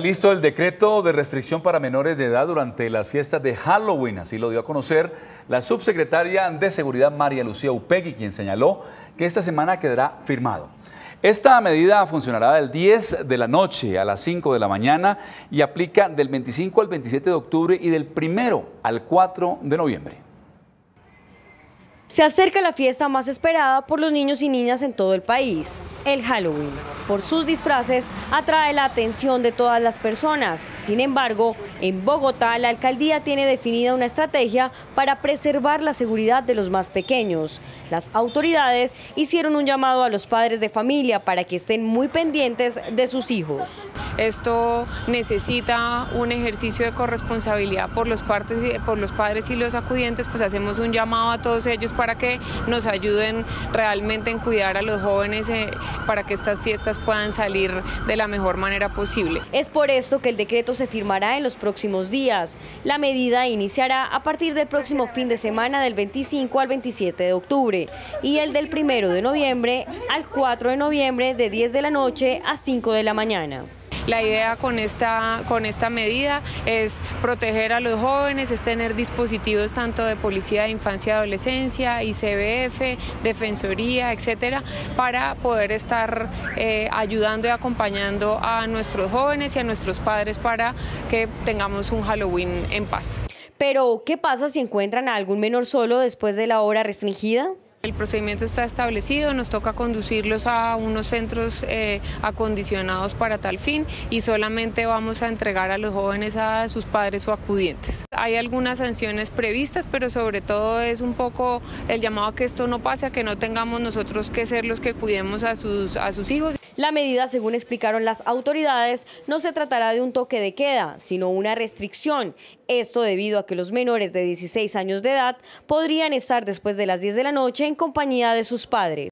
Listo el decreto de restricción para menores de edad durante las fiestas de Halloween, así lo dio a conocer la subsecretaria de Seguridad María Lucía Upegui, quien señaló que esta semana quedará firmado. Esta medida funcionará del 10 de la noche a las 5 de la mañana y aplica del 25 al 27 de octubre y del 1 al 4 de noviembre. Se acerca la fiesta más esperada por los niños y niñas en todo el país, el Halloween. Por sus disfraces atrae la atención de todas las personas. Sin embargo, en Bogotá la alcaldía tiene definida una estrategia para preservar la seguridad de los más pequeños. Las autoridades hicieron un llamado a los padres de familia para que estén muy pendientes de sus hijos. Esto necesita un ejercicio de corresponsabilidad por los, por los padres y los acudientes, pues hacemos un llamado a todos ellos para que nos ayuden realmente en cuidar a los jóvenes eh, para que estas fiestas puedan salir de la mejor manera posible. Es por esto que el decreto se firmará en los próximos días. La medida iniciará a partir del próximo fin de semana del 25 al 27 de octubre y el del 1 de noviembre al 4 de noviembre de 10 de la noche a 5 de la mañana. La idea con esta, con esta medida es proteger a los jóvenes, es tener dispositivos tanto de Policía de Infancia y Adolescencia, ICBF, Defensoría, etcétera, para poder estar eh, ayudando y acompañando a nuestros jóvenes y a nuestros padres para que tengamos un Halloween en paz. Pero, ¿qué pasa si encuentran a algún menor solo después de la hora restringida? El procedimiento está establecido, nos toca conducirlos a unos centros eh, acondicionados para tal fin y solamente vamos a entregar a los jóvenes a sus padres o acudientes. Hay algunas sanciones previstas, pero sobre todo es un poco el llamado a que esto no pase, a que no tengamos nosotros que ser los que cuidemos a sus, a sus hijos. La medida, según explicaron las autoridades, no se tratará de un toque de queda, sino una restricción. Esto debido a que los menores de 16 años de edad podrían estar después de las 10 de la noche en compañía de sus padres.